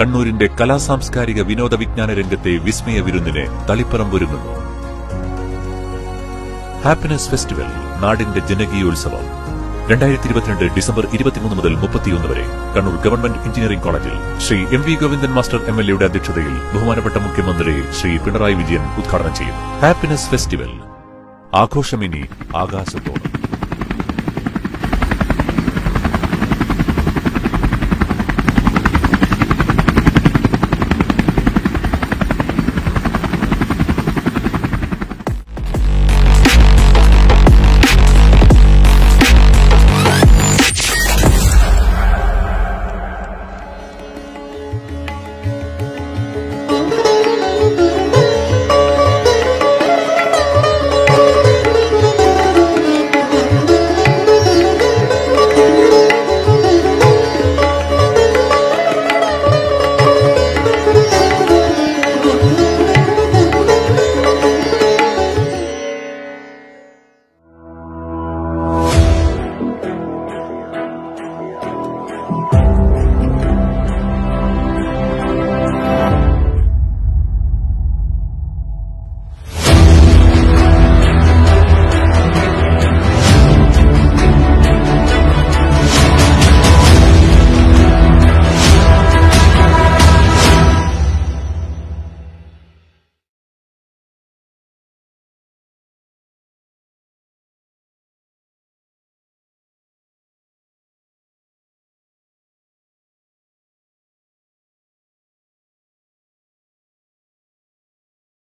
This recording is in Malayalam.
കണ്ണൂരിന്റെ കലാസാംസ്കാരിക വിനോദ വിജ്ഞാന രംഗത്തെ വിസ്മയ വിരുന്നിന് തളിപ്പറമ്പൊരുങ്ങുന്നു. ഹാപ്പിനെസ് ഫെസ്റ്റിവൽ നാടിന്റെ ജനകീയോത്സവം. രണ്ടായിരത്തി ഇരുപത്തിരണ്ട് ഡിസംബർ ഇരുപത്തിമൂന്ന് മുതൽ മുപ്പത്തിയൊന്ന് വരെ കണ്ണൂർ ഗവൺമെന്റ് എഞ്ചിനീയറിംഗ് കോളേജിൽ Shri M V Govindan master M L എയുടെ അധ്യക്ഷതയിൽ ബഹുമാനപ്പെട്ട മുഖ്യമന്ത്രി ശ്രീ പിണറായി വിജയൻ ഉദ്ഘാടനം ചെയ്യും. ഹാപ്പിനെസ് ഫെസ്റ്റിവൽ ആഘോഷമിനി ആകാശത്തോളം.